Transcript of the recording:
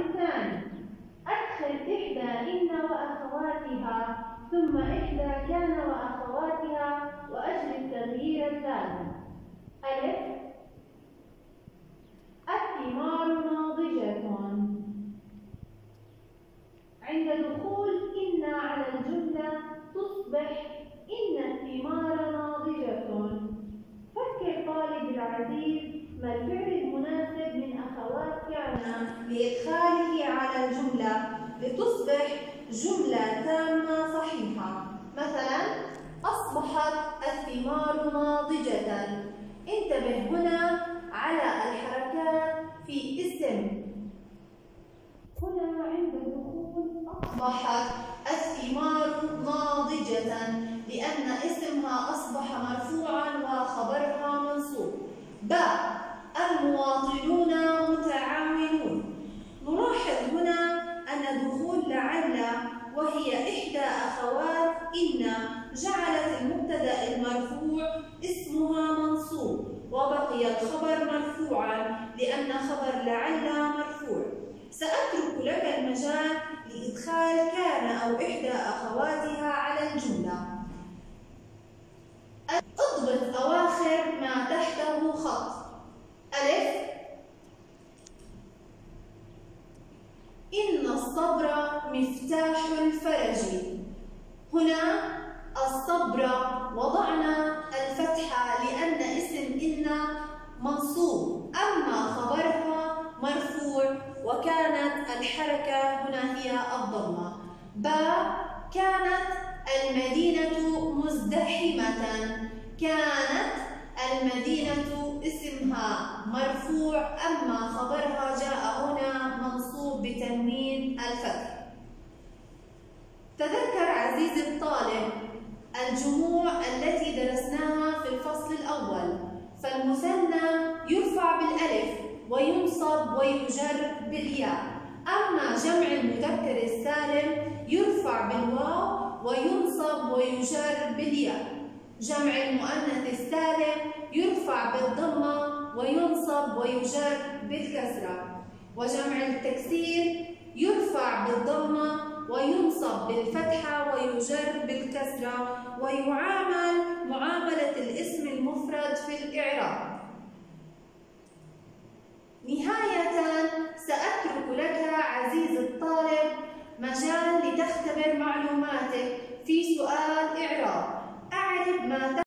الثاني. أدخل إحدى إن وأخواتها ثم إحدى كان وأخواتها وأجل التغيير التالي ألف. الثمار ناضجة. عند دخول إن على الجملة تصبح إن الثمار ناضجة. فكر طالب العزيز ما الفعل كان لإدخاله على الجملة لتصبح جملة تامة صحيحة. مثلا أصبحت الثمار ناضجة انتبه هنا على الحركات في اسم. هنا عند الدخول أصبحت الثمار ناضجة لأن اسمها أصبح مرفوعا وخبرها منصوب. باء المواطنون متعاونون نلاحظ هنا أن دخول لعل وهي إحدى أخوات إن جعلت المبتدأ المرفوع اسمها منصوب وبقي الخبر مرفوعا لأن خبر لعل مرفوع. سأترك لك المجال لإدخال كان أو إحدى أخواتها على الجملة. أضبط أواخر ما تحته خط. ألف. إن الصبر مفتاح الفرج. هنا الصبر وضعنا الفتحة لأن اسم إن منصوب. أما خبرها مرفوع وكانت الحركة هنا هي الضمة. با كانت المدينة مزدحمة. كانت المدينة اسمها مرفوع أما خبرها عزيزي الطالب الجموع التي درسناها في الفصل الأول. فالمثنى يرفع بالألف وينصب ويجر بالياء. أما جمع المذكر السالم يرفع بالواو وينصب ويجر بالياء. جمع المؤنث السالم يرفع بالضمة وينصب ويجر بالكسرة. وجمع التكسير ويجر بالكسرة ويعامل معاملة الاسم المفرد في الإعراب. نهاية سأترك لك عزيز الطالب مجال لتختبر معلوماتك في سؤال إعراب. أعرف ما